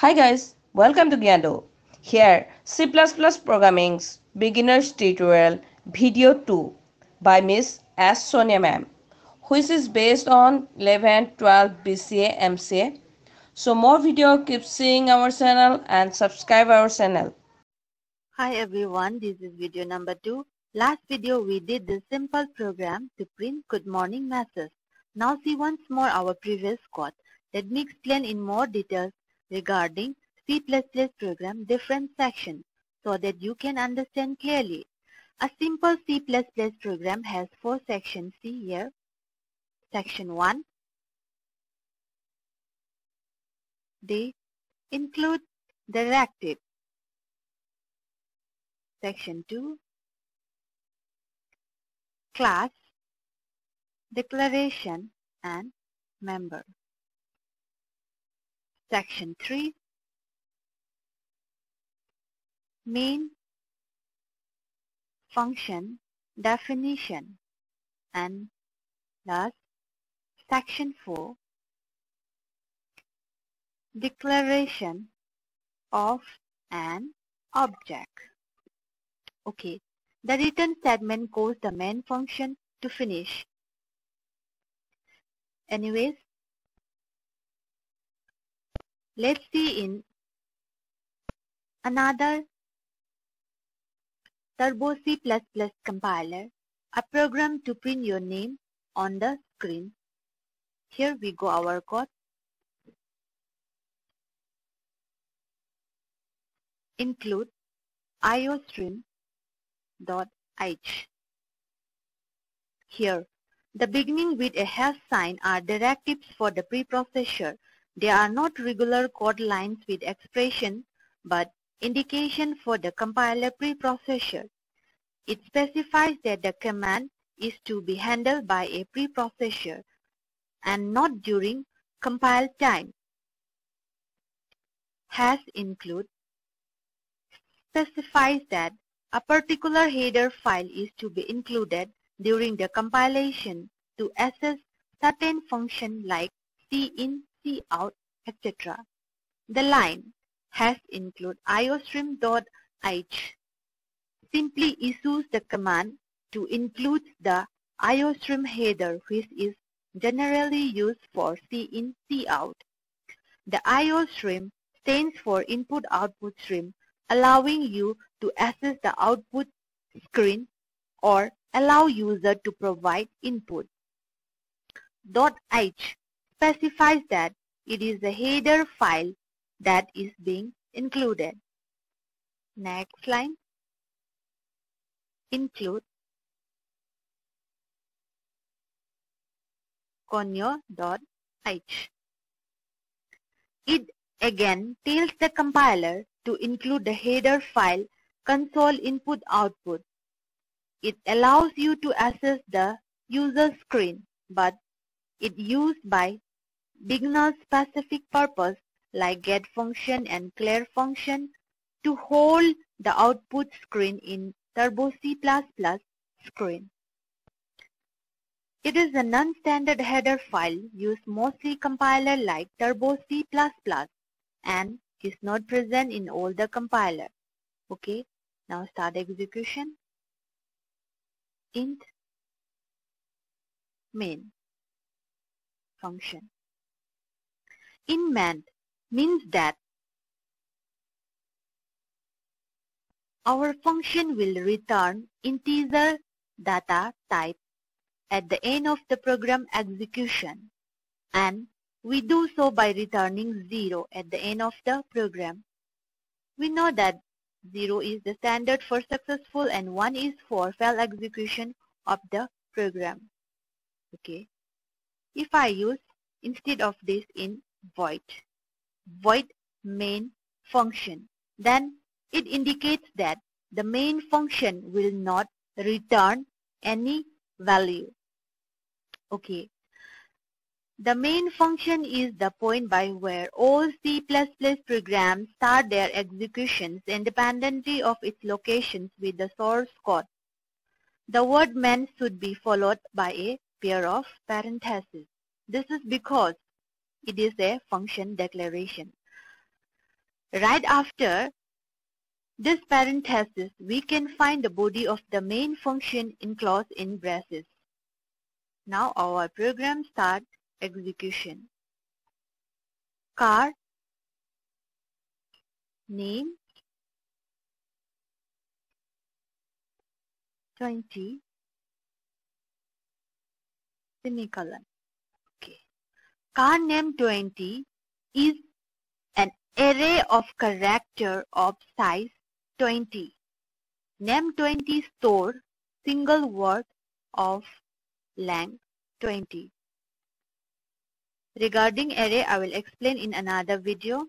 Hi guys, welcome to Gyandow. Here, C++ Programming's Beginner's Tutorial Video 2 by Miss S. Sonia Ma'am, which is based on 11, 12 BCA MCA. So more video, keep seeing our channel and subscribe our channel. Hi everyone, this is video number 2. Last video we did the simple program to print good morning message. Now see once more our previous code. Let me explain in more details regarding C++ program different sections so that you can understand clearly. A simple C++ program has four sections. See here. Section 1. They include directive. Section 2. Class, declaration and member. Section 3 Main Function Definition and last Section 4 Declaration of an object. Okay, the return statement calls the main function to finish. Anyways, Let's see in another Turbo C++ compiler, a program to print your name on the screen. Here we go our code. Include iostream.h. Here, the beginning with a hash sign are directives for the preprocessor they are not regular code lines with expression, but indication for the compiler preprocessor. It specifies that the command is to be handled by a preprocessor and not during compile time. Has include specifies that a particular header file is to be included during the compilation to access certain function like cin out, etc. The line has include iostream.h simply issues the command to include the iostream header which is generally used for cin cout. The iostream stands for input-output stream allowing you to access the output screen or allow user to provide input. .h specifies that it is the header file that is being included. Next line. Include conio.h. It again tells the compiler to include the header file console input output. It allows you to access the user screen, but it used by beginner specific purpose like get function and clear function to hold the output screen in Turbo C++ screen. It is a non-standard header file used mostly compiler like Turbo C++ and is not present in all the compiler. Okay, now start execution. int main function in main means that our function will return integer data type at the end of the program execution and we do so by returning 0 at the end of the program. We know that 0 is the standard for successful and 1 is for fail execution of the program. Okay. If I use instead of this in void. Void main function. Then it indicates that the main function will not return any value. Okay. The main function is the point by where all C++ programs start their executions independently of its locations with the source code. The word main should be followed by a pair of parentheses. This is because it is a function declaration. Right after this parenthesis, we can find the body of the main function enclosed in braces. Now our program start execution. Char name 20 semicolon. Okay. Char name 20 is an array of character of size 20. Name 20 store single word of length 20. Regarding array, I will explain in another video.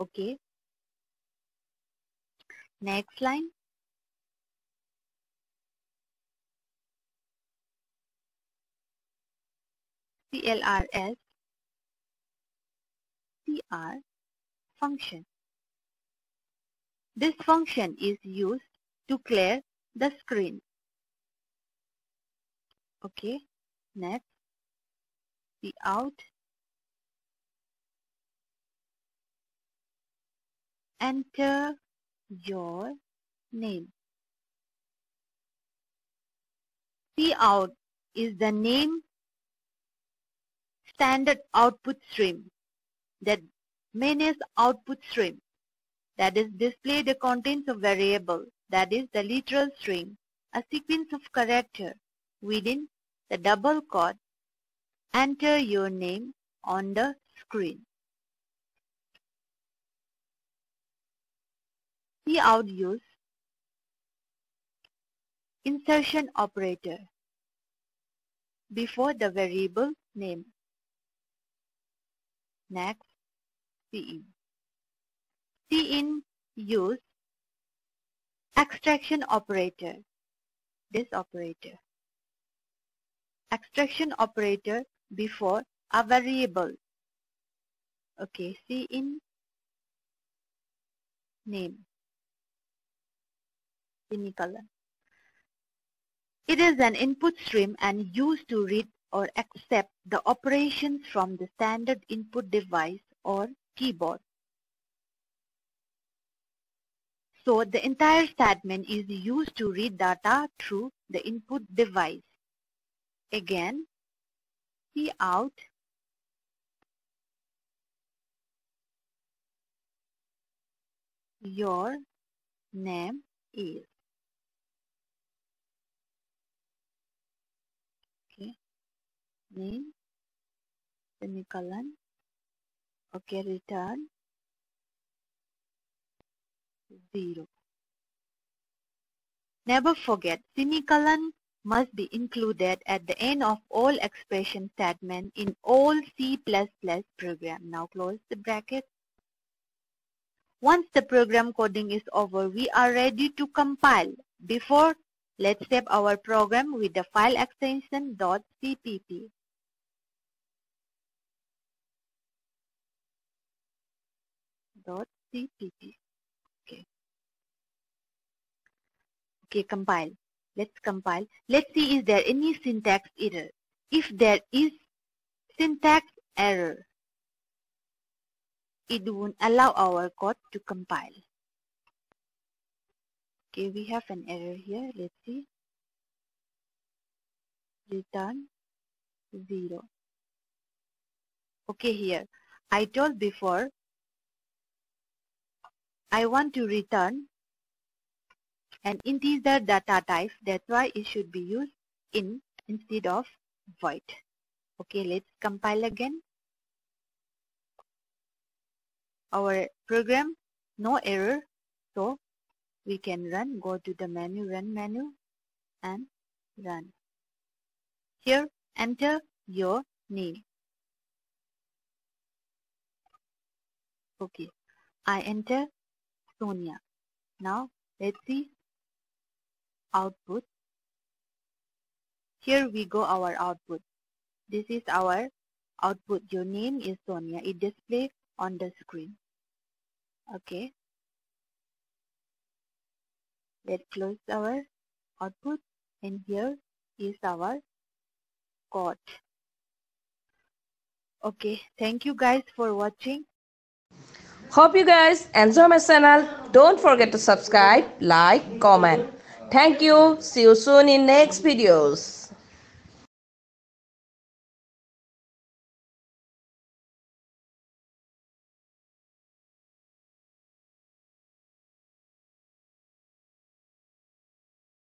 Okay. Next line. CLRS CR function. This function is used to clear the screen. Okay, next, the out enter your name. Cout is the name standard output stream that means output stream that is display the contents of variable that is the literal string a sequence of character within the double quote enter your name on the screen. Cout use insertion operator. Before the variable name Next, cin. cin use extraction operator. This operator. Extraction operator before a variable. Okay, cin name. Semicolon. It is an input stream and used to read or accept the operations from the standard input device or keyboard. So the entire statement is used to read data through the input device. Again, cout your name is name semicolon okay return 0 never forget semicolon must be included at the end of all expression statement in all C++ program. Now close the bracket. Once the program coding is over, we are ready to compile. Before, let's save our program with the file extension .cpp. cpp. Okay. Okay, compile. Let's compile. Let's see is there any syntax error. If there is syntax error, it won't allow our code to compile. Okay, we have an error here. Let's see. Return 0. Okay, here. I told before I want to return an integer data type. That's why it should be used in instead of void. Okay, let's compile again. Our program, no error. So we can run, go to the menu, run menu and run. Here, enter your name. Okay, I enter Sonia. Now let's see output. Here we go our output. This is our output. Your name is Sonia. It display on the screen. Okay. Let's close our output and here is our code. Okay. Thank you guys for watching. Hope you guys enjoy my channel. Don't forget to subscribe, like, comment. Thank you. See you soon in next videos.